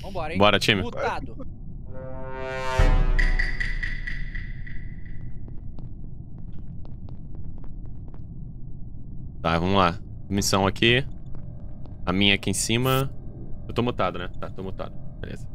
Vambora, hein? Bora, time. Mutado. Tá, vamos lá. Missão aqui. A minha aqui em cima. Eu tô mutado, né? Tá, tô mutado. Beleza.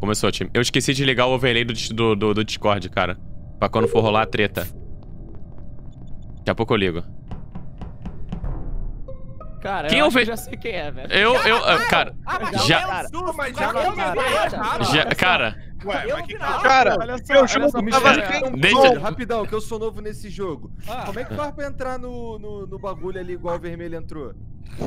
Começou, time. Eu esqueci de ligar o overlay do, do, do, do Discord, cara. Pra quando for rolar a treta. Daqui a pouco eu ligo. Cara, Quem eu eu ve- já sei quem é, velho. Eu, eu, ah, cara, Ah, mas Já- Cara, já cara, Ué, Eu mas que. Cara, Olha só, jogo só, tava Michel. sem Deixa-. Rapidão, que eu sou novo nesse jogo. Ah, Como é que faz pra entrar no, no, no bagulho ali igual o vermelho entrou?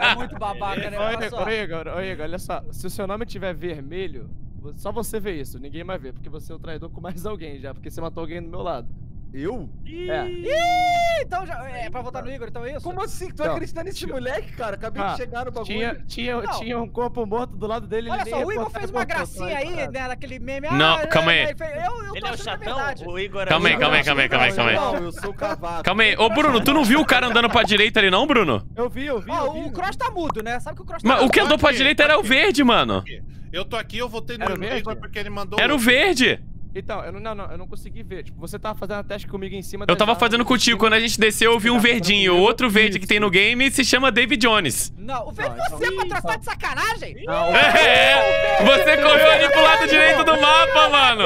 é muito babaca, né? Olha Ô, só. ô, Igor, ô, Igor, olha só. Se o seu nome tiver vermelho, só você vê isso, ninguém vai ver, porque você é o traidor com mais alguém já, porque você matou alguém do meu lado. Eu? É. Ih, então já. É pra votar no Igor, então é isso? Como assim? Tu Não. acredita nesse moleque, cara? Acabei Ah, de chegar no bagulho. Tinha, tinha, Não. tinha um corpo morto do lado dele. Olha ele só, o Igor fez uma gracinha aí, ligado? né, naquele meme. Não, ah, calma aí. ele fez- Eu, eu Ele tô é o chatão? verdade. O Igor é Calma aí, calma aí, calma aí, calma aí, calma aí. Não, eu sou o cavalo. calma aí. Ô, Bruno, tu não viu o cara andando pra direita ali, não, Bruno? Eu vi, eu vi, Ó, o Cross tá mudo, né? Sabe que o Cross tá Mas o que andou pra direita era o verde, mano. Eu tô aqui, eu votei no? Igor porque ele mandou. Era o verde. Então, eu não, não, não, eu não consegui ver. Tipo, você tava fazendo a teste comigo em cima Eu tava árvores fazendo contigo. Quando a gente desceu, eu vi um verdinho. O outro verde que tem no game se chama David Jones. Não, o verde Não, então- você pra tratar de sacanagem? Não, o- É, você correu ali pro lado direito do mapa, mano.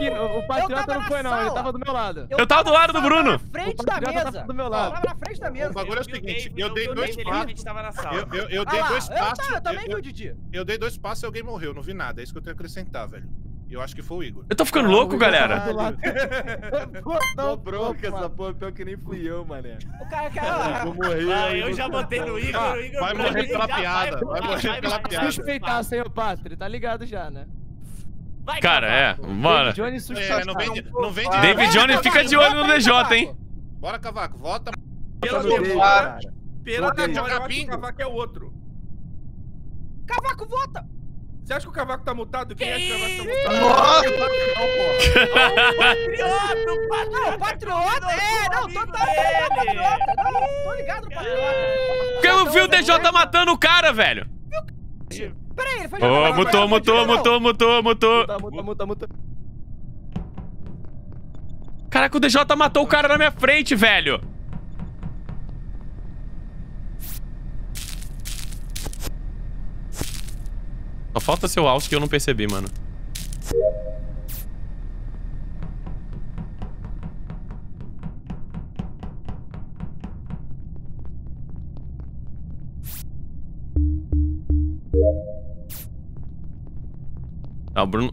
O, o Patriota tava não foi, não. Ele tava do meu lado. Eu tava do lado do Bruno. Na frente O da mesa. do meu Eu lado. tava na frente da O mesa. bagulho é o o seguinte, eu dei o dois passos. Eu, eu, eu Ah dei dois eu, passos. tá, eu também vi eu, o Didi. eu dei dois passos e alguém morreu. Não vi nada. É isso que eu tenho que acrescentar, velho. Eu acho que foi o Igor. Eu tô ficando louco, galera. Do lado. Tô bronca essa porra, pior que nem fui eu, mané. O cara, cara. Vou morrer. Ah, aí eu já botei no Igor, Ah, o Igor vai morrer pela piada, vai morrer vai pela matar. piada. Suspeitar, senhor Patri, tá ligado já, né? Vai, Cara, é. Bora. David Jones suspeitar. É, não vem, de- não vem de. David Jones fica de olho no DJ, hein? Bora, Cavaco. Votei Pela memória, de eu acho que Capingo. o Cavaco é o outro. Cavaco, vota! Você acha que o Cavaco tá mutado? Quem Que acha que o Cavaco tá mutado? Patriota, o Patriota. Não, patriota, é, não, tô, tô, patriota. Não, tô ligado no patriota. Porque eu vi o DJ matando o cara, velho. Peraí, ele foi Ô, jogar- mutou, mutou, mutou, mutou, mutou. Muta, muta, muta, muta. Caraca, o DJ matou o cara na minha frente, velho. Só falta seu alce que eu não percebi, mano. Tá, o Bruno...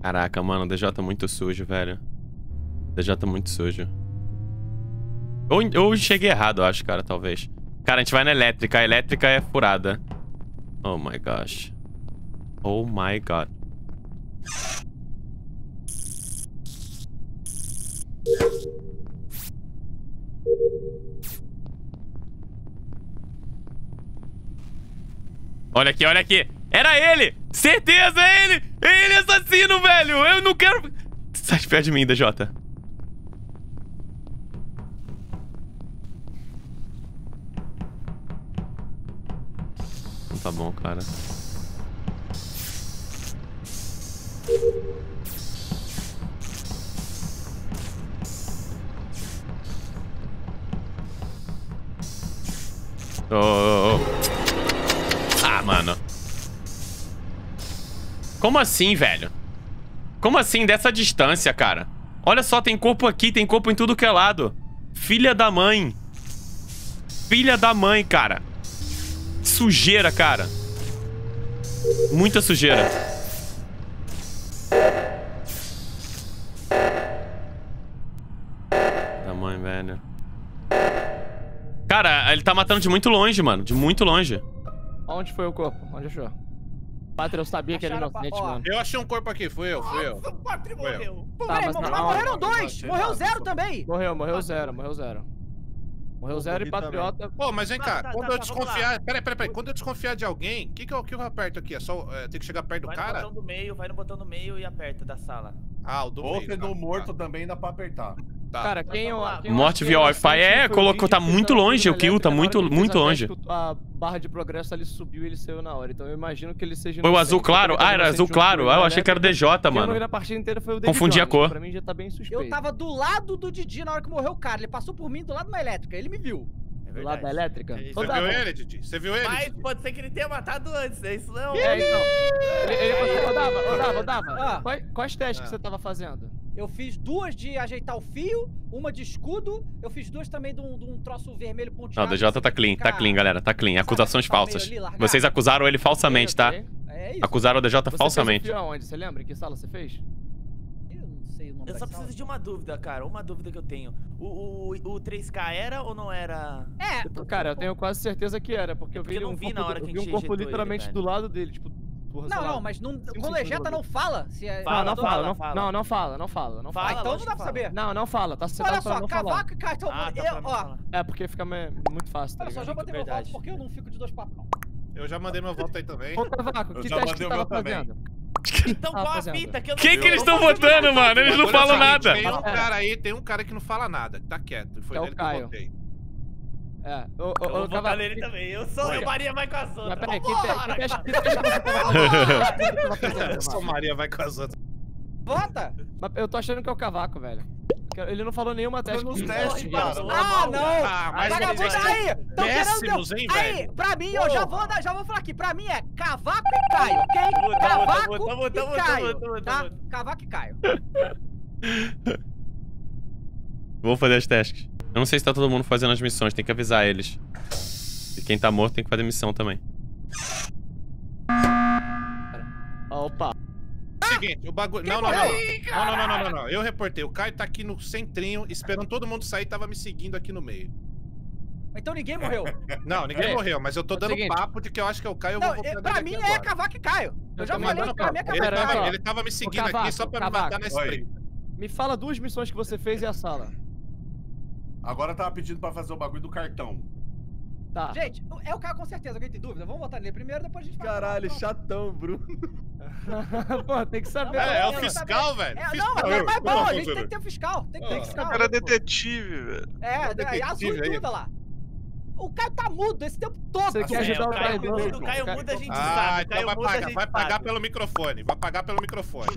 Caraca, mano, o DJ tá muito sujo, velho. O DJ tá muito sujo. Ou cheguei errado, eu acho, cara, talvez. Cara, a gente vai na elétrica. A elétrica é furada. Oh my gosh. Oh my god. Olha aqui, olha aqui. Era ele! Certeza, é ele! É ele assassino, velho! Eu não quero... Sai de perto de mim, DJ. Tá bom, cara. Ô, ô, ô. Ah, mano. Como assim, velho? Como assim, dessa distância, cara? Olha só, tem corpo aqui, tem corpo em tudo que é lado. Filha da mãe. Filha da mãe, cara. Sujeira, cara. Muita sujeira. Da mãe, velho. Cara, ele tá matando de muito longe, mano. De muito longe. Onde foi o corpo? Onde achou? Patri, eu sabia que era Acharam pa- inocente, mano. Eu achei um corpo aqui, fui eu, fui eu. O eu. morreu. Tá, mas mas não- morreram não, dois! Morreu zero também! Morreu, morreu zero, morreu zero. Morreu zero e morri também. Patriota. Pô, mas vem Tá, cá, tá, quando tá, eu tá, desconfiar. Peraí, peraí, peraí. Quando eu desconfiar de alguém, o que, que, eu, que eu aperto aqui? É só. É, tem que chegar perto do Vai no cara? botão do meio, vai no botão do meio e aperta da sala. Ah, o do Ou meio, sendo tá, morto também dá pra apertar. Tá. Cara, quem eu. quem Morte que via Wi-Fi. É, o colocou- tá que muito longe, o kill tá muito- que ele muito longe. A barra de progresso ali subiu e ele saiu na hora. Então eu imagino que ele seja. Foi o azul claro? Eu também Ah, era azul claro. Ah, ele eu achei que era elétrica. DJ, eu não mano. na partida inteira foi o Confundi a cor. Pra mim já tá bem suspeito. Eu tava do lado do Didi na hora que morreu o cara. Ele passou por mim do lado da elétrica. Ele me viu. É Do lado da elétrica? Isso. Você tá viu ele, Didi? Você viu ele? Mas pode ser que ele tenha matado antes, é isso não? É, então. Ele, ele, Dava, ô, Dava. Ah. Testes que Ah. Eu fiz duas de ajeitar o fio, uma de escudo. Eu fiz duas também de um, de um troço vermelho Não, ponteado. o DJ tá clean, tá clean, galera. Tá clean. Acusações tá falsas. Vocês acusaram ele falsamente, tá? É isso. Acusaram o DJ Você falsamente. Fez o fio aonde? Você lembra? Em que sala você fez? Eu não sei o nome Eu só preciso de uma dúvida, cara. Uma dúvida que eu tenho. O, o, o 3K era ou não era? É, Cara, eu tenho quase certeza que era, porque eu vi porque eu ele não um vi corpo, na hora eu que a vi um corpo ele, literalmente velho. do lado dele, tipo, porra, sei Não, não, mas não, quando do não fala se é. Fala, Não, não fala, fala, não, fala. não, não fala, não fala, não Fala, Ah, então não dá pra saber. Não, não fala, tá setado Olha pra só, não cavaco e cartão. Ah, tá eu, ó. É, porque fica muito fácil, tá olha só, já botei meu voto porque eu não fico de dois papos, não. Eu já mandei meu voto aí também. Ô, Cavaco, que teste que tava fazendo? Então qual a fita que eu não Quem que eles estão votando, mano? Eles não Olha falam nada. Tem um É. cara aí, tem um cara que não fala nada, que tá quieto. Foi É o nele que eu Caio. votei. É, ô, ô, Eu vou votar nele também. Eu sou, eu Maria vai com as Mas outras. peraí, que, te- que fazendo, Só Cavaco? Maria vai com as outras. Vota! Mas eu tô achando que é o Cavaco, velho. Ele não falou nenhuma teste. nos testes, cara. Ah, não! Ah, mas Vagabundo aí! Tão péssimos, hein, Aí, velho? pra mim, eu já vou, já vou falar aqui. Pra mim é Cavaco e Caio, ok? Cavaco e Caio, tá? Cavaco e Caio. Vou fazer as tasks. Eu não sei se tá todo mundo fazendo as missões, tem que avisar eles. E quem tá morto tem que fazer missão também. Opa. Seguinte, o bagulho. Não, não, não, não. Não, não, não, não. Eu reportei. O Caio tá aqui no centrinho, esperando todo mundo sair, tava me seguindo aqui no meio. Então ninguém morreu. Não, ninguém É. morreu, mas eu tô É dando seguinte. papo de que eu acho que é o Caio, eu Não, vou votar é- pra mim agora. é Cavaco e Caio. Eu Eu já falei que pra mim é. Ele Cavaco e Pera, tava, Caio. ele tava me seguindo Cavaco, aqui só pra me Cavaco. matar na spray. Me fala duas missões que você fez e a sala. Agora tava pedindo pra fazer o bagulho do cartão. Tá. Gente, é o Caio com certeza. Alguém tem dúvida? Vamos votar nele primeiro, depois a gente vai. Caralho, chatão, Bruno. Pô, tem que saber. É, é o fiscal, velho. É, Fiscal. não, mas é mais bom, a gente tem que ter um fiscal. Tem que ter fiscal. O cara é detetive, velho. É, é, detetive azul e tudo olha lá. O Caio tá mudo esse tempo todo. Você quer É, ajudar o o Caio o Caio Cara, muda, a gente Ah, sabe. O então Caio vai muda, a pagar, gente vai pagar sabe. pelo microfone. Vai pagar pelo microfone.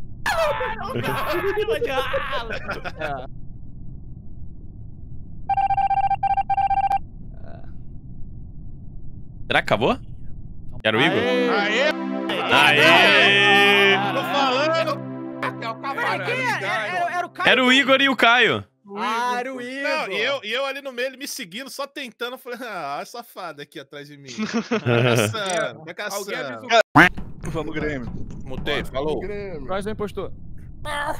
É. Será que acabou? Era o Igor? Aê! Aê! Aê! Tô falando! Peraí, quem é? Era, era o Caio? Era o Igor e o Caio. Ah, era o Igor. Não, e eu, e eu ali no meio, ele me seguindo, só tentando. Falei, ah, olha a safada aqui atrás de mim. Caçando, vai Alguém caçando. avisa Vamos, Grêmio. Mutei, falou. Grêmio. Quais é o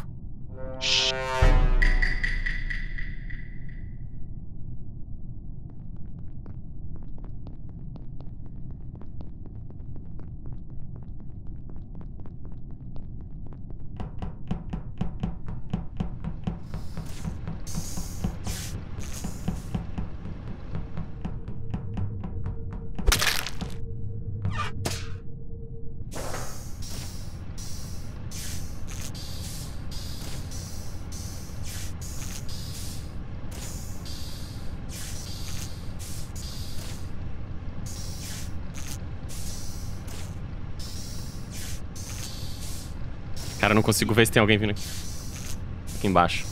Cara, não consigo ver se tem alguém vindo aqui. Aqui embaixo.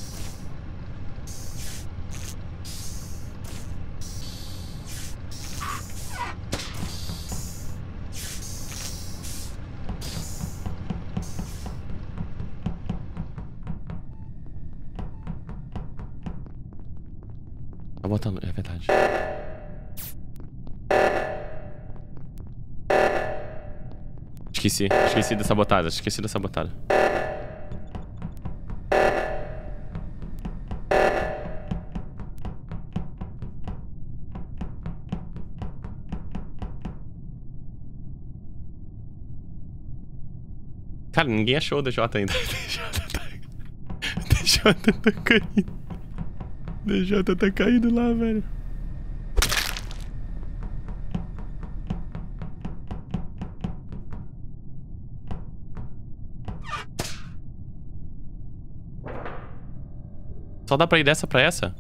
Tá botando, é verdade. Esqueci, esqueci da sabotada, esqueci da sabotada. Cara, ninguém achou o DJ ainda. DJ tá... DJ tá caindo. DJ tá caindo lá, velho. Só dá pra ir dessa pra essa?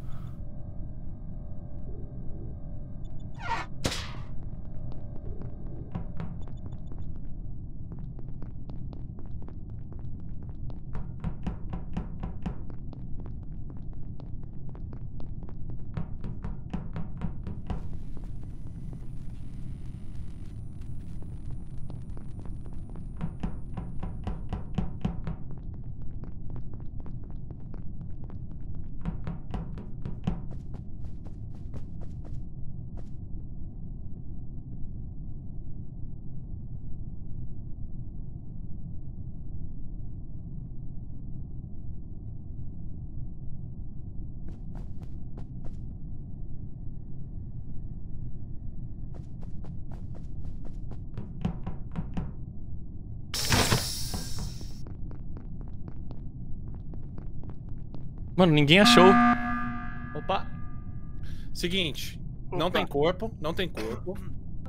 Mano, ninguém achou. Opa, Seguinte, não tem corpo, não tem corpo.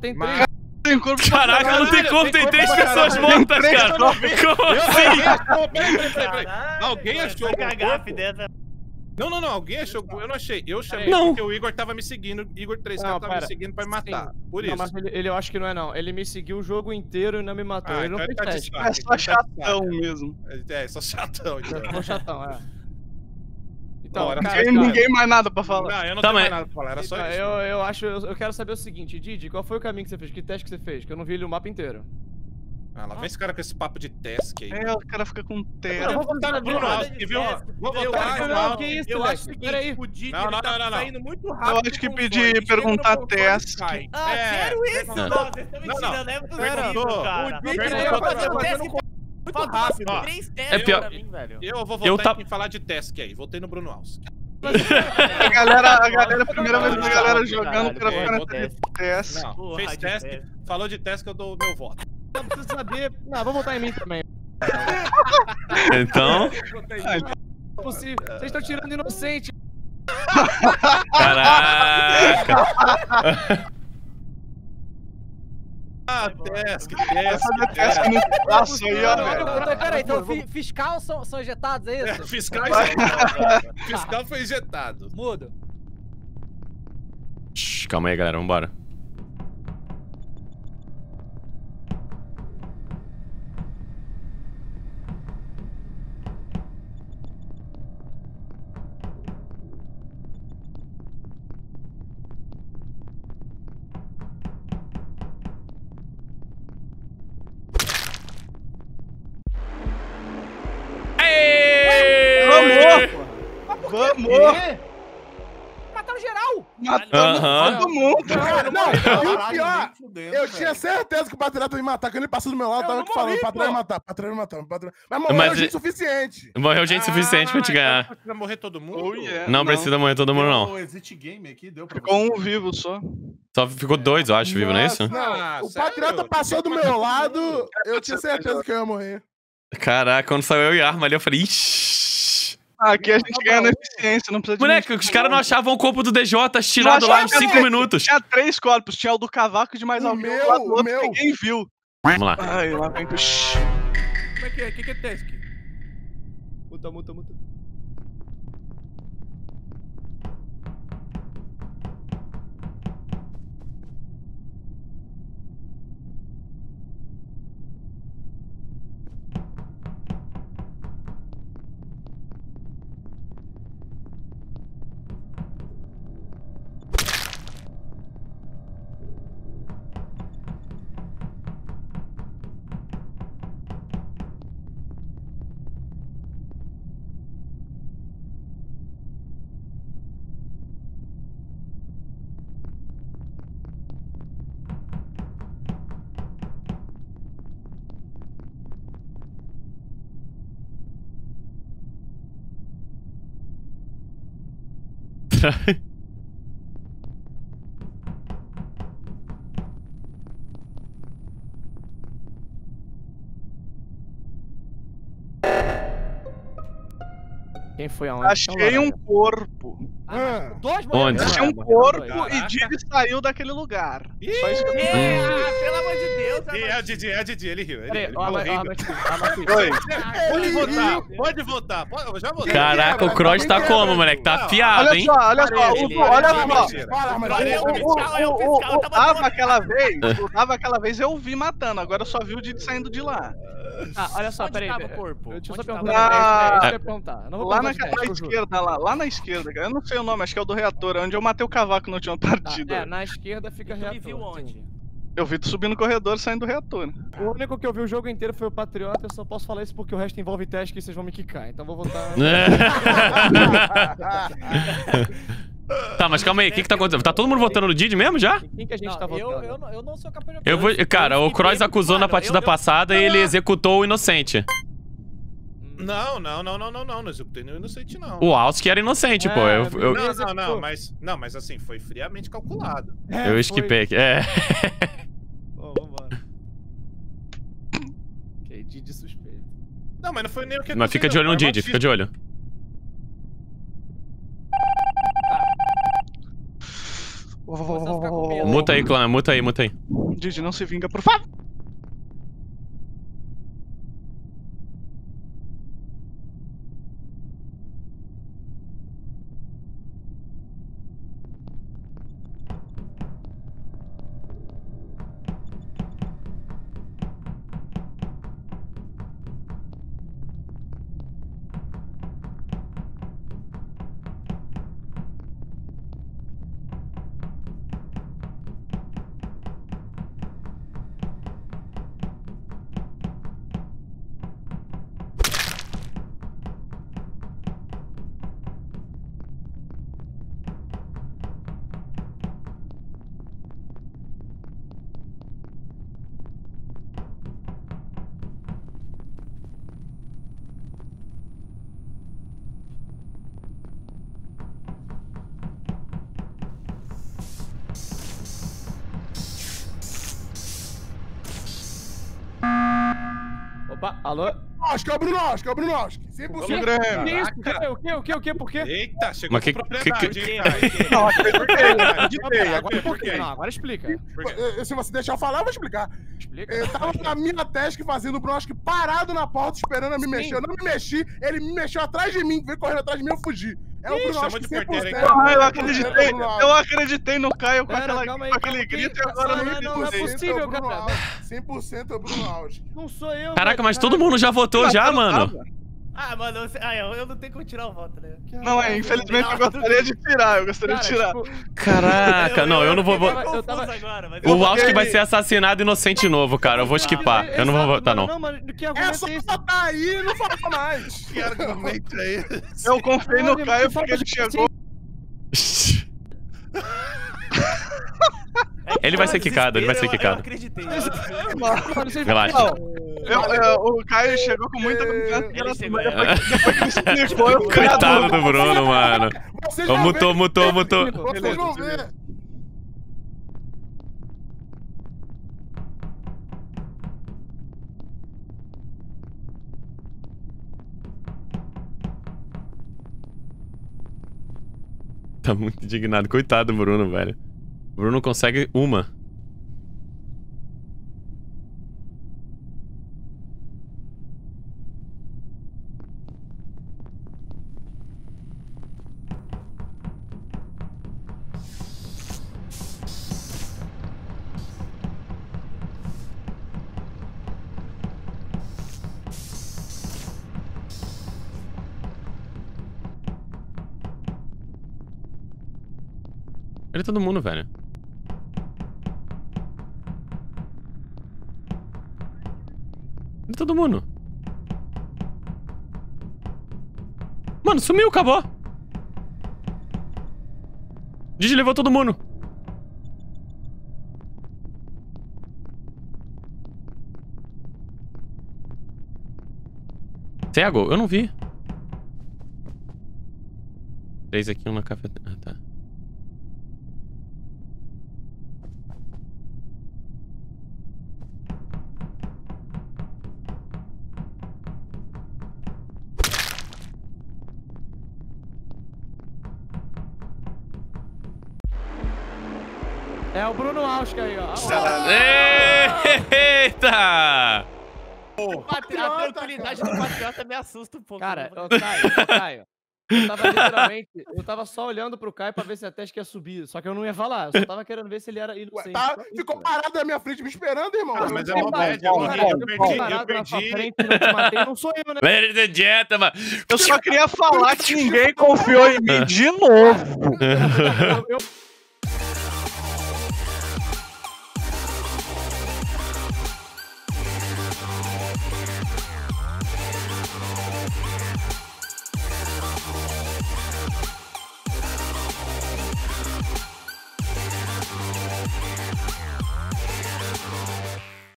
tem Mas- três. Tem corpo Caraca, não tem como, tem tem três corpo pessoas caralho. mortas, Tem cara. Como Alguém assim? achou? Peraí, peraí, peraí. Caralho, Alguém achou corpo? dessa. Não, não, não. Alguém achou. Eu não achei. Eu chamei Não. porque o Igor tava me seguindo. Igor 3K Não, tava me pera. seguindo pra me matar. Sim. Por Não, isso. mas ele, ele eu acho que não é não. Ele me seguiu o jogo inteiro e não me matou. Ah, ele não então fez ele tá teste. É só chatão mesmo. É, só chatão. então. Ficou chatão, é. Então, Não, era cara, Tem cara, ninguém mais nada pra falar. Não, eu não Tá, tenho mais nada pra falar. Era só então, isso. eu, eu acho, eu, eu quero saber o seguinte, Didi, qual foi o caminho que você fez? Que teste que você fez? Que eu não vi ele o mapa inteiro. Ah, lá vem esse cara com esse papo de task aí. É, o cara fica com Eu terra. vou votar no Bruno de viu? task. Vou votar acho, no não, que Alves. isso, eu acho o seguinte, Peraí. o Didi Não, ele não, tá não, não, não. saindo muito rápido. Eu acho que do pedi console, ele chega no perguntar task. Ah, É. sério isso? Não. Não, vocês estão me Não, não. tirando, não é possível, cara. O Didi tá fazer fazendo teste muito rápido. umas três testes É pior- pra mim, velho. Eu vou votar Eu em ta- quem falar de task aí. Votei no Bruno Alves. A galera, a galera, a primeira vez que a galera jogando, o cara fica vou nessa de teste. Não, Porra, fez de task. Falou de task, eu dou o meu voto. Não preciso saber. Não, vou votar em mim também. Então, Não é possível. Vocês estão tirando inocente. caraca. Ah, teste nesse braço aí, ó, velho. não, Peraí, então fiscal são, são ejetados, é É, isso? Fiscal, fiscal foi injetado. Mudo. Calma aí, galera, vambora. Vamos! Mataram geral! Matamos Aham. todo mundo! Cara, Não, e o pior, Eu tinha certeza que o patriota ia me matar. Quando ele passou do meu lado, Eu tava não aqui falando: morri, o patriota ia matar, o patriota ia matar, o patriota. Mas morreu Mas gente suficiente. Morreu gente suficiente pra te ganhar. Ah, Precisa morrer todo mundo? Oh, yeah. Não precisa morrer todo mundo, não. Deu o exit game aqui, deu pra Ficou um vivo só. Só ficou dois, eu acho, vivo, não é isso? Não, Ah, o patriota passou do meu lado, eu tinha certeza que eu ia morrer. Caraca, quando saiu eu e a arma ali, eu falei, ixi. Aqui a gente ganha na eficiência, não precisa de Moleque, os caras não achavam o corpo do DJ tirado lá em achava, 5 moleque. minutos. Tinha três corpos, tinha o do cavaco de mais alguém. meu, o outro, meu. Ninguém viu. Vamos lá. Ai, lá vem. Shhh. Como é que é? O que que é task? Muta, muta, muta. atrás. Quem foi aonde? Então Achei um corpo. Ah, Dois Onde? Achei um Morreu corpo dois. e Didi saiu daquele lugar. Só isso que eu. É, ah, pelo amor de Deus. E é o Didi, é o Didi, ele riu. Ele, ele ó, falou mas- ó, rindo. mas- ó, mas- Oi. Pode votar, pode votar. Pode, já votei. Caraca, o Cross tá como, moleque? Tá afiado, Olha hein? só, olha só, olha só. Olha, O, o, é tá Dava aquela vez, o Dava aquela vez eu vi matando, agora eu só vi o Didi saindo de lá. Ah, olha só, peraí. Deixa eu só perguntar. Ah, é, é, Lá na, esquerda, lá, lá na esquerda, cara. Eu não sei o nome, acho que é o do reator, onde eu matei o cavaco na última Tá, partida. é, na esquerda fica Tu me reator. viu sim. onde? Eu vi tu subindo no corredor e saindo do reator. né? O único que eu vi o jogo inteiro foi o Patriota, eu só posso falar isso porque o resto envolve teste que vocês vão me quicar, então vou votar. Tá, mas calma aí, o que que tá acontecendo? Tá todo mundo votando no Didi mesmo já? Em quem que a gente Não, tá eu, votando? eu, não- eu não sou capaz de Eu vou. Cara, o Cross acusou na partida eu- eu- passada e ele executou o inocente. Não, não, não, não, não, não. Não executei nenhum inocente, não. O que era inocente, É, pô. Eu, eu, Não, não, não, mas, não, mas assim, foi friamente calculado. É, eu esquipei aqui. É. Bom, vambora. Didi suspeito. Não, mas não foi nem o que Mas fica de olho no Didi, fica de olho. Muta aí, clã, muta aí, muta aí. Didi, não se vinga, por favor. Alô? Acho que é o Bruno Oscar, é o Bruno Oscar. 100%. Vamos, Grêmio. Que isso? O que, o que, o que, por quê? Eita, chegou Mas que- propriedade, que- hein, acreditei, acreditei. Agora por quê? Não, agora explica. Se você deixar eu falar, eu vou explicar. Explica. Eu tava na minha task fazendo o Bruno Oscar parado na porta, esperando eu me Sim. mexer. Eu não me mexi, ele me mexeu atrás de mim, veio correndo atrás de mim, eu fugi. É o Ih, Bruno Oscar de 100%. porteiro, é Ah, eu acreditei, eu acreditei no Caio com, Pera, aquela, calma aí, com aquele grito e agora Não, me não, não, não é possível, é o Bruno cara. Alves. 100% é o Bruno Alves. Não sou eu, Caraca, velho, mas todo mundo já votou já, mano. Ah, mano, você- ah, eu, eu não tenho como tirar o voto, né? Não, é, infelizmente eu gostaria de tirar, eu gostaria de tirar. Cara, tipo, Caraca, não, eu não vou votar. eu agora, mas O eu- que vai ser assassinado inocente novo, cara. Eu vou esquipar. Eu não vou votar, não. Não, mano, que É argumento só é botar aí e não falar mais. Que argumento é esse? Eu confiei no Caio que porque ele chegou. Ele vai ser quicado, ele vai ser Eu- quicado. Eu Relaxa. Eu- eu- o Caio chegou com muita confiança. Ele chegou, depois, na Coitado dúvida. do Bruno, mano. Ô, mutou, mutou, mutou. Vocês vão ver. Tá muito indignado. Coitado do Bruno, velho. O Bruno consegue uma. Ele é todo mundo, velho. Ele é todo mundo. Mano, sumiu, acabou. Digi levou todo mundo. Cego? Eu não vi. Três aqui, um na cafeteria. Ah, tá. O Ausca aí, ó. Eita! A tranquilidade do patriota me assusta um pouco. Cara, né? ô, Caio, ô, Caio. Eu tava literalmente, eu tava só olhando pro Caio pra ver se a Tesca ia subir. Só que eu não ia falar, eu só tava querendo ver se ele era Ué, inocente. tá, só isso, ficou velho. parado na minha frente me esperando, irmão. Ah, mas é sei uma bad, eu eu perdi, eu perdi. frente não te matei, não sou eu, né? Ladies and gentlemen. Eu só queria falar que ninguém confiou em mim de novo. Eu- eu-